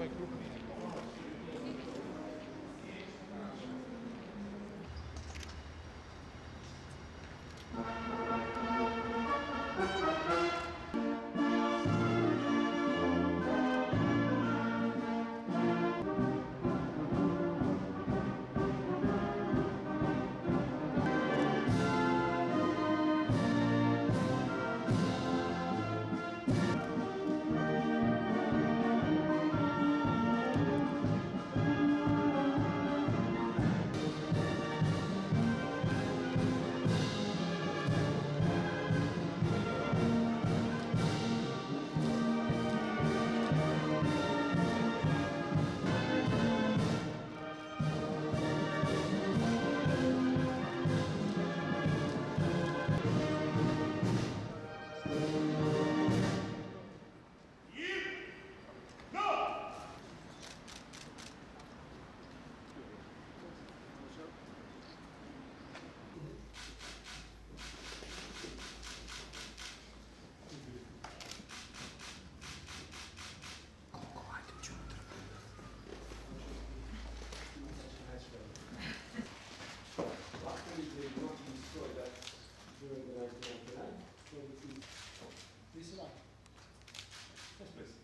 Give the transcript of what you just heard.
avec l'eau. Yes, please.